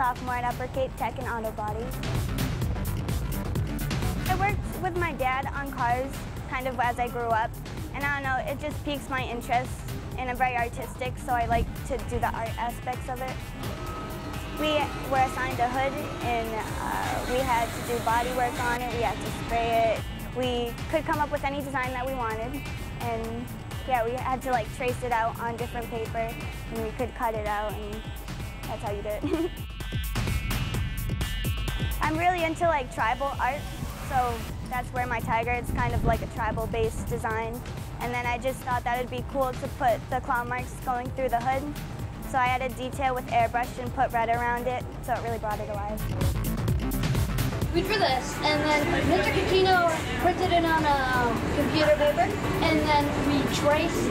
And sophomore at Upper Cape Tech in auto body. I worked with my dad on cars kind of as I grew up, and I don't know, it just piques my interest, and I'm very artistic, so I like to do the art aspects of it. We were assigned a hood, and uh, we had to do body work on it, we had to spray it. We could come up with any design that we wanted, and yeah, we had to like trace it out on different paper, and we could cut it out, and that's how you do it. I'm really into like tribal art, so that's where my tiger, it's kind of like a tribal-based design. And then I just thought that it'd be cool to put the claw marks going through the hood. So I added detail with airbrush and put red around it, so it really brought it alive. We drew this, and then Mr. Catino printed it on a computer paper, and then we traced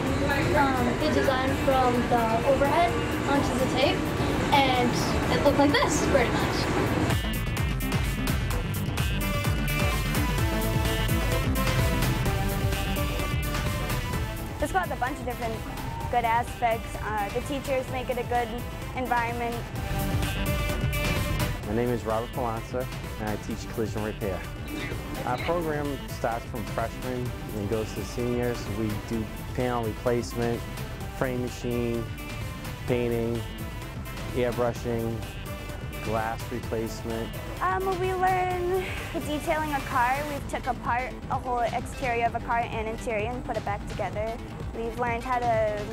um, the design from the overhead onto the tape, and it looked like this, pretty much. School has a bunch of different good aspects. Uh, the teachers make it a good environment. My name is Robert Palanza, and I teach collision repair. Our program starts from freshmen and goes to seniors. We do panel replacement, frame machine, painting, airbrushing, glass replacement. Um, we learn detailing a car. We've took apart a whole exterior of a car and interior and put it back together. We've learned how to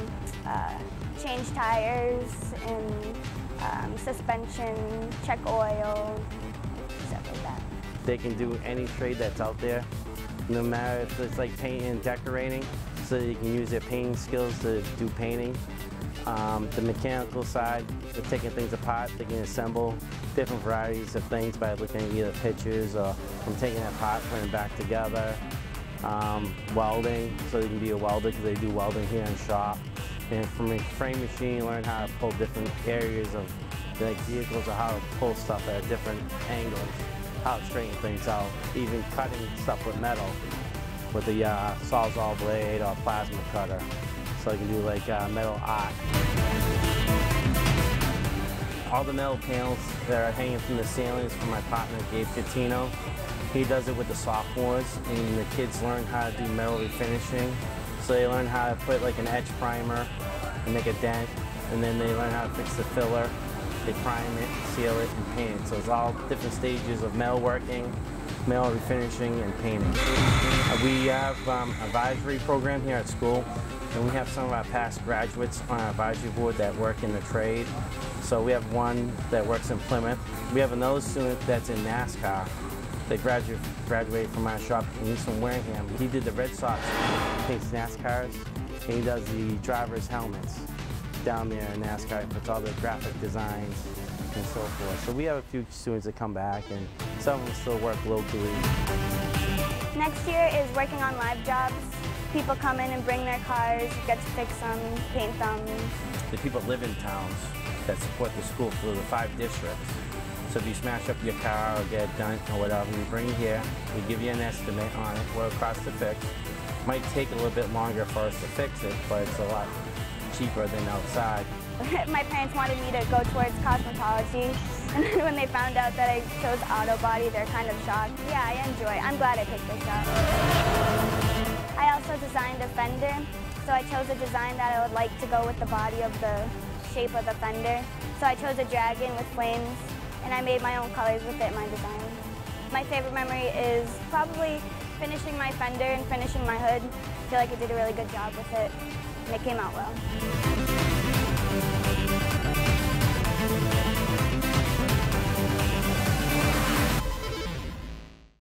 uh, change tires and um, suspension, check oil, stuff like that. They can do any trade that's out there, no matter if it's like painting and decorating, so they can use their painting skills to do painting. Um, the mechanical side, taking things apart, can assemble different varieties of things by looking at either pictures or from taking it apart, putting it back together. Um, welding, so they can be a welder because they do welding here in shop. And from a frame machine, learn how to pull different areas of like vehicles or how to pull stuff at different angles, how to straighten things out, even cutting stuff with metal with a uh, sawzall blade or plasma cutter. So I can do like uh, metal art. All the metal panels that are hanging from the ceilings from my partner Gabe Catino. He does it with the sophomores and the kids learn how to do metal refinishing. So they learn how to put like an etch primer and make a dent and then they learn how to fix the filler. They prime it, seal it, and paint it. So it's all different stages of metal working, metal refinishing, and painting. We have um, advisory program here at school and we have some of our past graduates on our advisory board that work in the trade. So we have one that works in Plymouth. We have another student that's in NASCAR. They graduate, graduated from our shop, he's from Wareham. He did the Red Sox, paints NASCARs, and he does the driver's helmets down there in NASCAR. He puts all the graphic designs and so forth. So we have a few students that come back, and some of them still work locally. Next year is working on live jobs. People come in and bring their cars, you get to fix them, paint them. The people live in towns that support the school through the five districts. So if you smash up your car or get it done or whatever, we bring it here, we give you an estimate on it, what it costs to fix. Might take a little bit longer for us to fix it, but it's a lot cheaper than outside. My parents wanted me to go towards cosmetology, and then when they found out that I chose auto body, they're kind of shocked. Yeah, I enjoy. I'm glad I picked this up. I also designed a fender, so I chose a design that I would like to go with the body of the shape of the fender. So I chose a dragon with flames, and I made my own colors with it in my design. My favorite memory is probably finishing my fender and finishing my hood. I feel like I did a really good job with it, and it came out well.